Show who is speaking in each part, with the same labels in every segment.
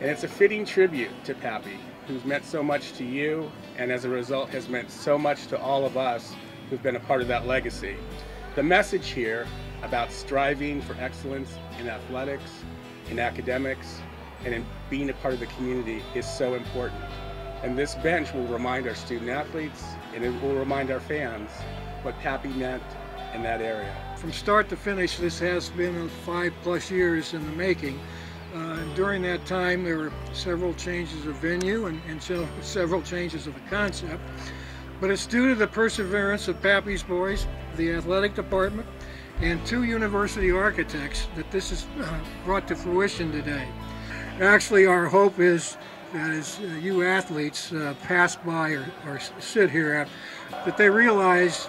Speaker 1: And it's a fitting tribute to Pappy, who's meant so much to you, and as a result has meant so much to all of us who've been a part of that legacy. The message here about striving for excellence in athletics, in academics, and in being a part of the community is so important. And this bench will remind our student athletes and it will remind our fans what Pappy meant in that area.
Speaker 2: From start to finish, this has been five plus years in the making. Uh, during that time, there were several changes of venue and, and several changes of the concept. But it's due to the perseverance of Pappy's boys, the athletic department, and two university architects that this is uh, brought to fruition today. Actually, our hope is that as uh, you athletes uh, pass by or, or sit here at, that they realize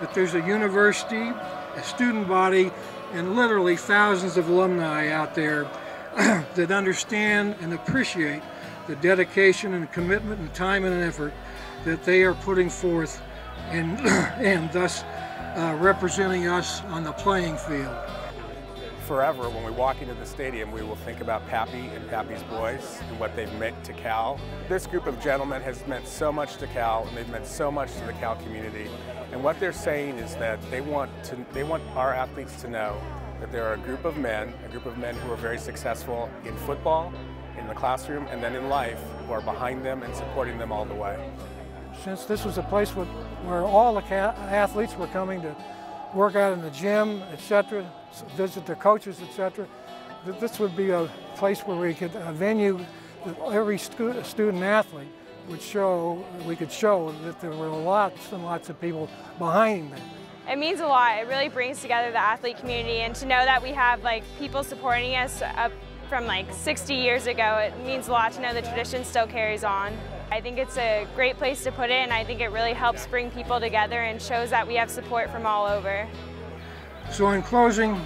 Speaker 2: that there's a university, a student body, and literally thousands of alumni out there that understand and appreciate the dedication and commitment and time and effort that they are putting forth and, and thus uh, representing us on the playing field.
Speaker 1: Forever, when we walk into the stadium, we will think about Pappy and Pappy's boys and what they've meant to Cal. This group of gentlemen has meant so much to Cal, and they've meant so much to the Cal community. And what they're saying is that they want to, they want our athletes to know that there are a group of men, a group of men who are very successful in football, in the classroom, and then in life, who are behind them and supporting them all the way.
Speaker 2: Since this was a place where, all the athletes were coming to work out in the gym, etc., visit their coaches, etc., this would be a place where we could, a venue that every stu student athlete would show, we could show that there were lots and lots of people behind them.
Speaker 3: It means a lot. It really brings together the athlete community and to know that we have like people supporting us up from like 60 years ago, it means a lot to know the tradition still carries on. I think it's a great place to put it and I think it really helps bring people together and shows that we have support from all over.
Speaker 2: So in closing,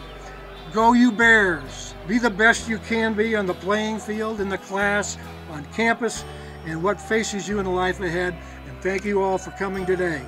Speaker 2: go you Bears! Be the best you can be on the playing field, in the class, on campus, and what faces you in the life ahead. And thank you all for coming today.